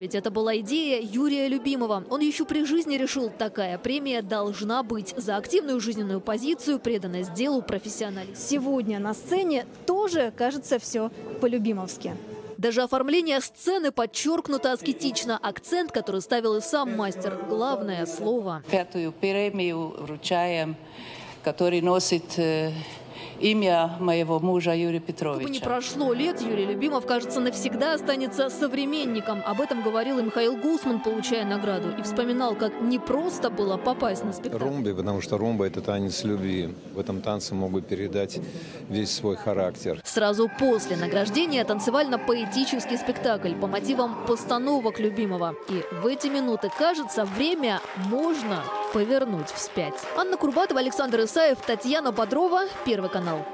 Ведь это была идея Юрия Любимова. Он еще при жизни решил, такая премия должна быть за активную жизненную позицию, преданность делу, профессионализм. Сегодня на сцене тоже кажется все по-любимовски. Даже оформление сцены подчеркнуто аскетично. Акцент, который ставил и сам мастер. Главное слово. Пятую премию вручаем, который носит э, имя моего мужа Юрия Петровича. Как бы не прошло лет, Юрий Любимов, кажется, навсегда останется современником. Об этом говорил и Михаил Гусман, получая награду. И вспоминал, как непросто было попасть на спектакль. Румбе, потому что румба – это танец любви. В этом танце могут передать весь свой характер. Сразу после награждения танцевально-поэтический спектакль по мотивам постановок Любимого. И в эти минуты, кажется, время можно повернуть вспять. Анна Курбатова, Александр Исаев, Татьяна Бодрова, Первый канал.